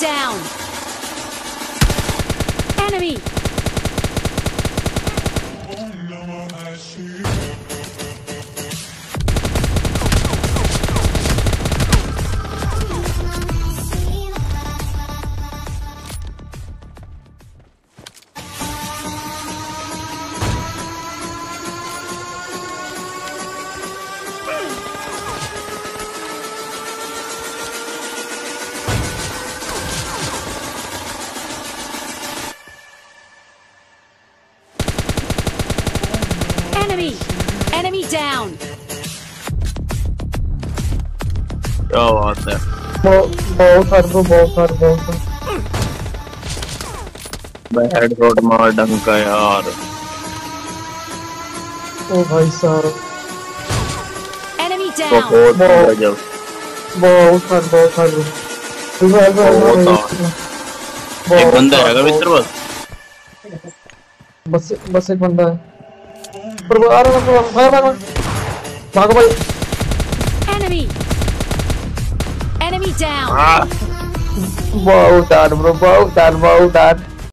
down. Enemy! Enemy! Enemy down! है बहुत बहुत हर को बहुत हर बहुत हर मैं हेडशॉट मार ढंग का यार ओ भाई साहब Enemy तो down! बहुत गजब बहुत हर बहुत हर एक बंदा है मित्र बस? बस बस एक बंदा है। पर वो आ रहा है भाग भाग भागो भाई Enemy! Enemy down! हाँ बहुत डर ब्रो बहुत डर बहुत डर